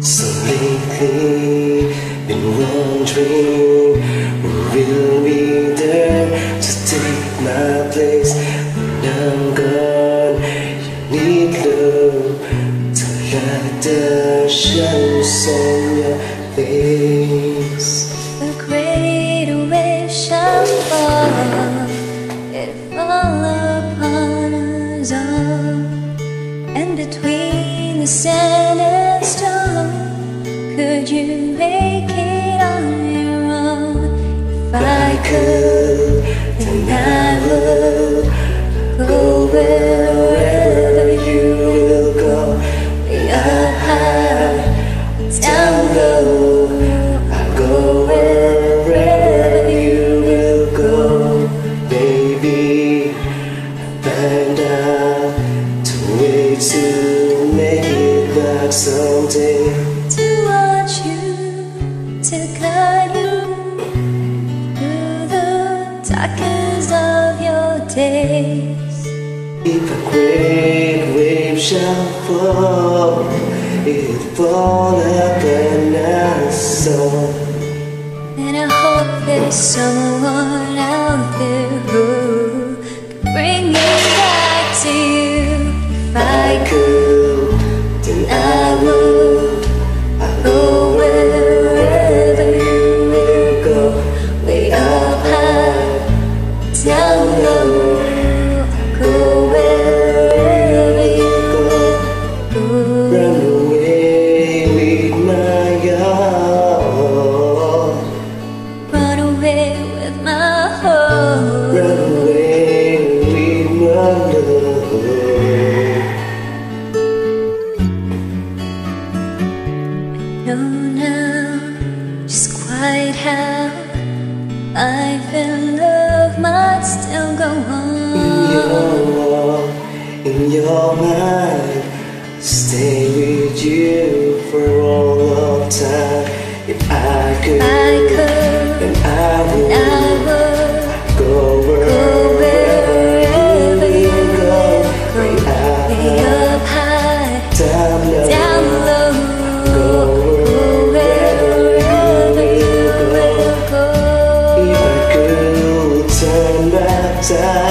So lately, been wondering will be there to take my place when I'm gone. You need love to light the shadows on your face. A great wave shall fall, it fall upon us all, and between the sand and stone, could you make it on your own? If I could, then I would go wherever you will go, way up high, down low. I'll go wherever you will go, baby. And out to wait to make it back someday. Days. If a great wave shall fall, it fall upon us all. And I hope there's someone out there who can bring me back to you. If I I could, know now just quite how I feel love might still go on. In your, in your mind, stay with you for all of time. If I could. I time.